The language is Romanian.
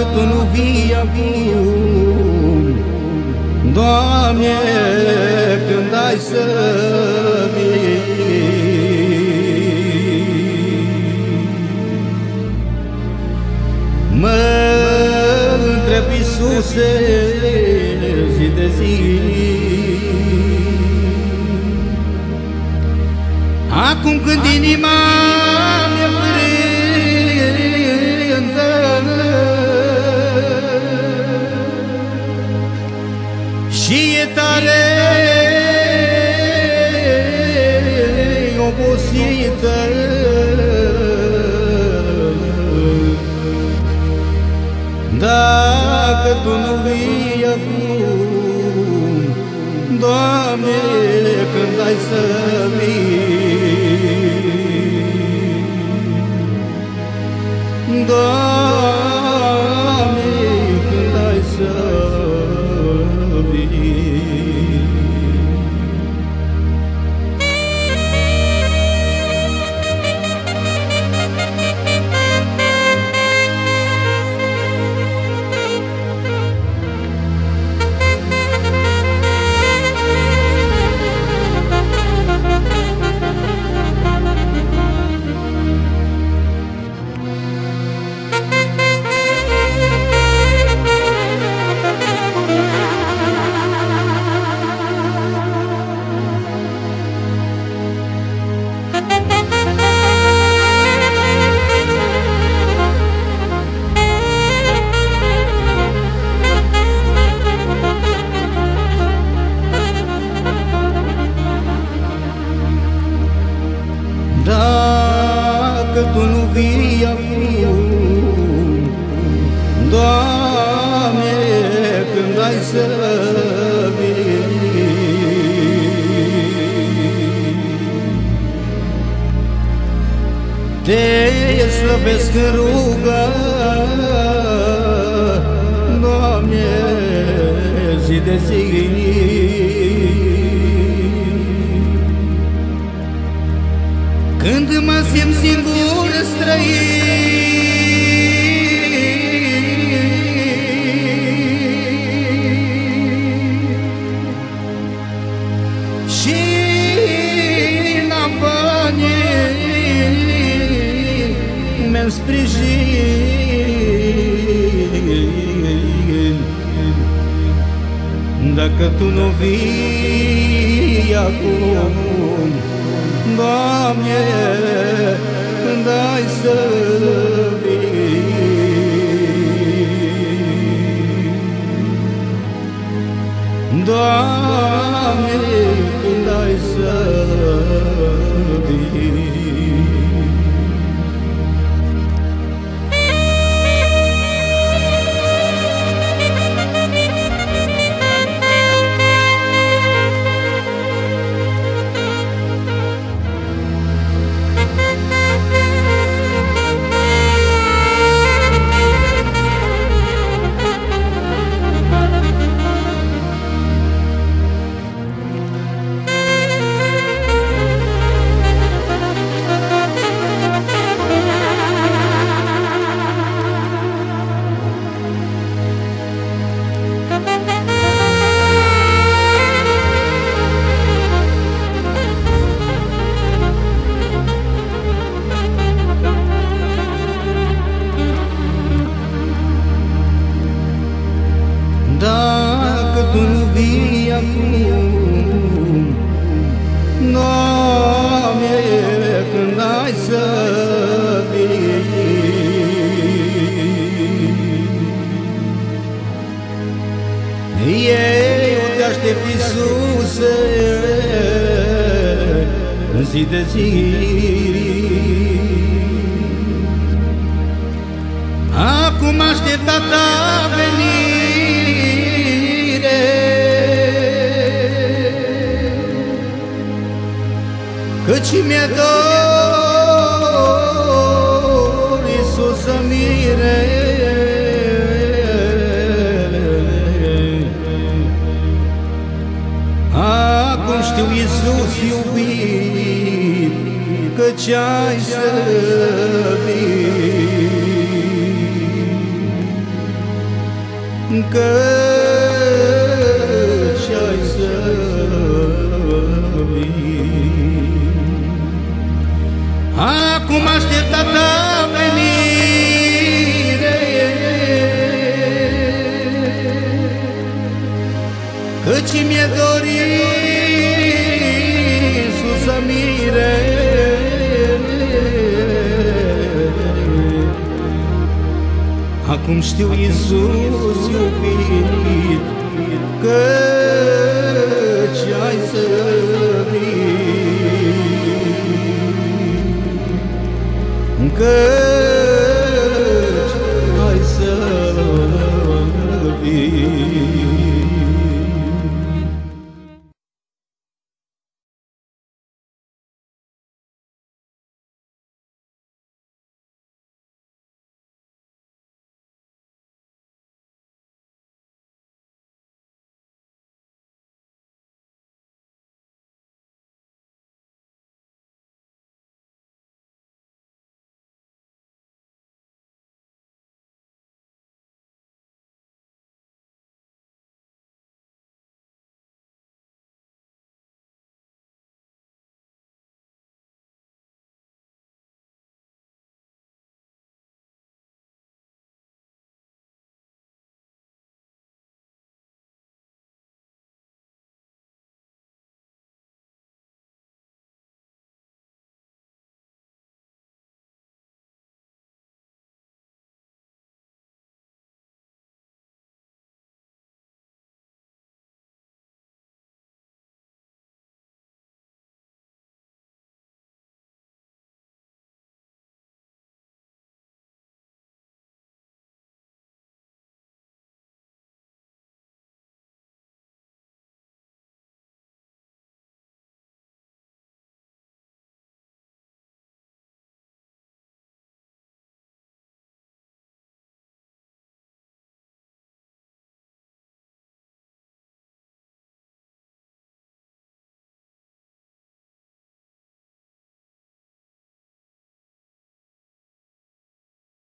Dacă Tu nu vii acum Doamne, când ai să vii. Mă întreb Iisuse zi de zi. Acum când inima Dacă Tu nu vii acum Doamne, când ai să vii? Doamne, zi de zi Când mă simt singur străin. Și la bani mi-am sprijin Dacă Tu nu vii acum Doamne, când ai să vii? Doamne, zi de zi. Acum aștepta ta venire. Căci mi-e dor Iisus să mire. Acum știu Iisus iubit Căci ai să vii Căci ai să vii Acum aștepta ta venire Căci mi-e dorit Acum știu, Iisus iubit, Căci ai să vii, Căci